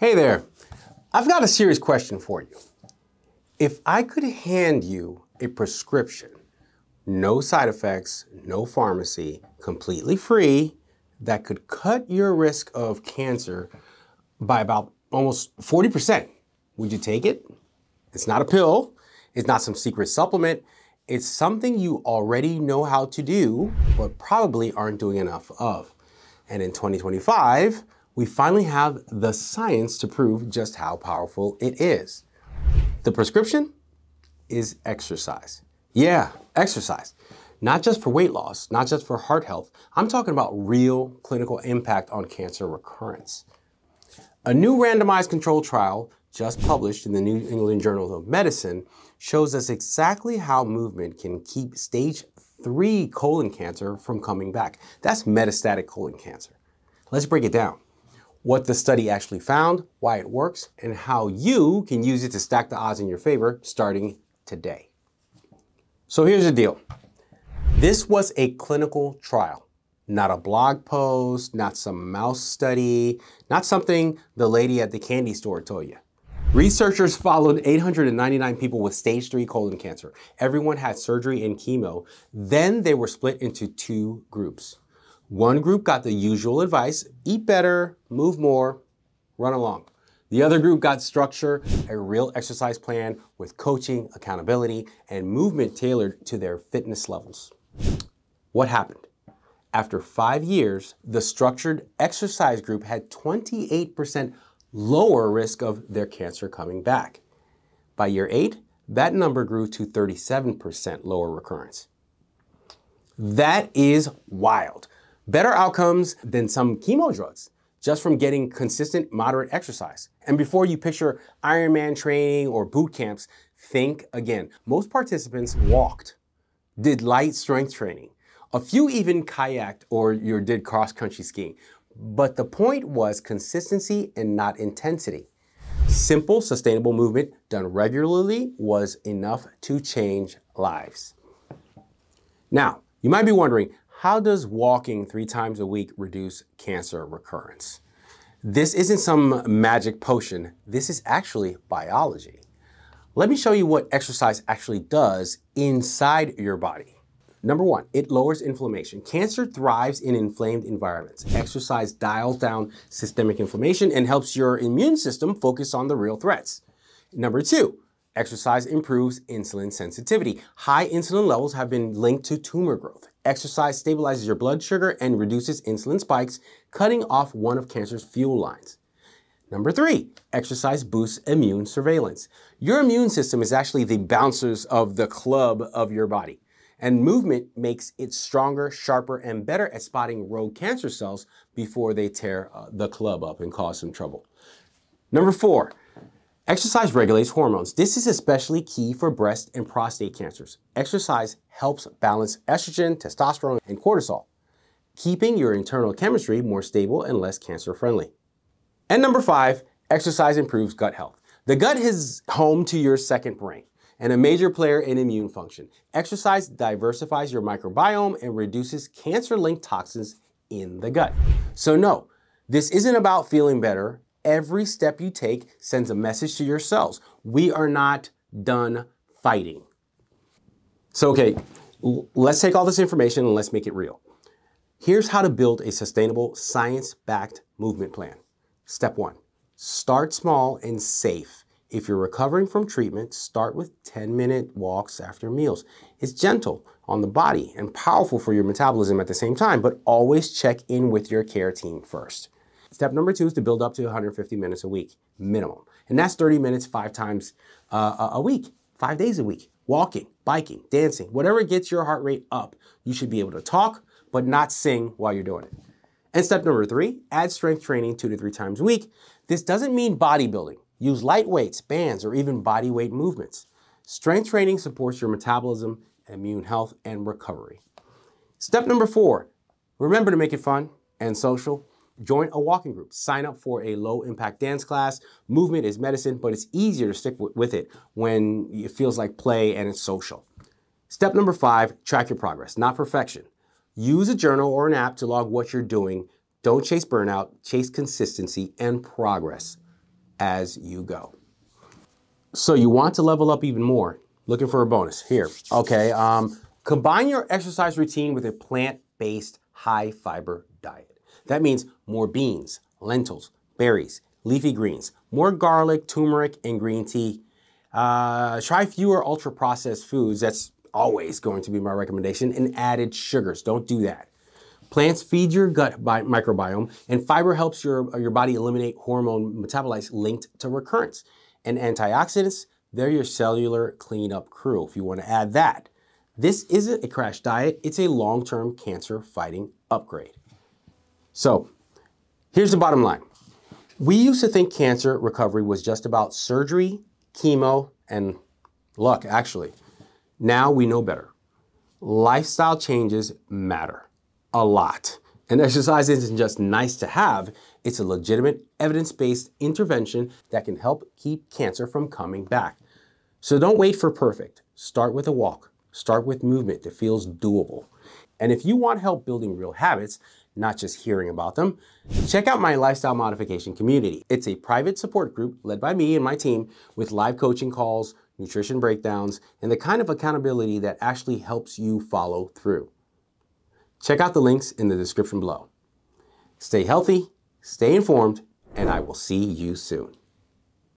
Hey there. I've got a serious question for you. If I could hand you a prescription, no side effects, no pharmacy, completely free, that could cut your risk of cancer by about almost 40%, would you take it? It's not a pill. It's not some secret supplement. It's something you already know how to do, but probably aren't doing enough of. And in 2025, we finally have the science to prove just how powerful it is. The prescription is exercise. Yeah, exercise. Not just for weight loss, not just for heart health. I'm talking about real clinical impact on cancer recurrence. A new randomized controlled trial just published in the New England Journal of Medicine shows us exactly how movement can keep stage 3 colon cancer from coming back. That's metastatic colon cancer. Let's break it down. What the study actually found, why it works, and how you can use it to stack the odds in your favor starting today. So here's the deal. This was a clinical trial, not a blog post, not some mouse study, not something the lady at the candy store told you. Researchers followed 899 people with stage 3 colon cancer. Everyone had surgery and chemo. Then they were split into two groups. One group got the usual advice eat better, move more, run along. The other group got structure, a real exercise plan with coaching, accountability, and movement tailored to their fitness levels. What happened? After five years, the structured exercise group had 28% lower risk of their cancer coming back. By year eight, that number grew to 37% lower recurrence. That is wild. Better outcomes than some chemo drugs just from getting consistent moderate exercise. And before you picture Ironman training or boot camps, think again. Most participants walked, did light strength training. A few even kayaked or you did cross country skiing. But the point was consistency and not intensity. Simple, sustainable movement done regularly was enough to change lives. Now, you might be wondering, how does walking three times a week reduce cancer recurrence? This isn't some magic potion. This is actually biology. Let me show you what exercise actually does inside your body. Number one, it lowers inflammation. Cancer thrives in inflamed environments. Exercise dials down systemic inflammation and helps your immune system focus on the real threats. Number two, exercise improves insulin sensitivity. High insulin levels have been linked to tumor growth. Exercise stabilizes your blood sugar and reduces insulin spikes, cutting off one of cancer's fuel lines. Number three, exercise boosts immune surveillance. Your immune system is actually the bouncers of the club of your body. And movement makes it stronger, sharper, and better at spotting rogue cancer cells before they tear uh, the club up and cause some trouble. Number four, exercise regulates hormones. This is especially key for breast and prostate cancers. Exercise helps balance estrogen, testosterone, and cortisol, keeping your internal chemistry more stable and less cancer friendly. And number five, exercise improves gut health. The gut is home to your second brain and a major player in immune function. Exercise diversifies your microbiome and reduces cancer-linked toxins in the gut. So no, this isn't about feeling better. Every step you take sends a message to your cells. We are not done fighting. So okay, let's take all this information and let's make it real. Here's how to build a sustainable, science-backed movement plan. Step one, start small and safe. If you're recovering from treatment, start with 10 minute walks after meals. It's gentle on the body and powerful for your metabolism at the same time, but always check in with your care team first. Step number two is to build up to 150 minutes a week, minimum. And that's 30 minutes five times uh, a week, five days a week. Walking, biking, dancing, whatever gets your heart rate up, you should be able to talk, but not sing while you're doing it. And step number three, add strength training two to three times a week. This doesn't mean bodybuilding. Use light weights, bands, or even body weight movements. Strength training supports your metabolism, immune health, and recovery. Step number four, remember to make it fun and social. Join a walking group. Sign up for a low impact dance class. Movement is medicine, but it's easier to stick with it when it feels like play and it's social. Step number five, track your progress, not perfection. Use a journal or an app to log what you're doing. Don't chase burnout, chase consistency and progress. as you go. So you want to level up even more. Looking for a bonus here. Okay, um, combine your exercise routine with a plant-based high fiber diet. That means more beans, lentils, berries, leafy greens, more garlic, turmeric, and green tea. Uh, try fewer ultra processed foods. That's always going to be my recommendation. And added sugars. Don't do that. Plants feed your gut microbiome, and fiber helps your, your body eliminate hormone metabolites linked to recurrence. And antioxidants, they're your cellular cleanup crew, if you want to add that. This isn't a crash diet, it's a long term cancer fighting upgrade. So, here's the bottom line. We used to think cancer recovery was just about surgery, chemo, and luck, actually. Now we know better. Lifestyle changes matter a lot. And exercise isn't just nice to have, it's a legitimate evidence-based intervention that can help keep cancer from coming back. So don't wait for perfect. Start with a walk. Start with movement that feels doable. And if you want help building real habits, not just hearing about them, check out my lifestyle modification community. It's a private support group led by me and my team with live coaching calls, nutrition breakdowns, and the kind of accountability that actually helps you follow through. Check out the links in the description below. Stay healthy, stay informed, and I will see you soon.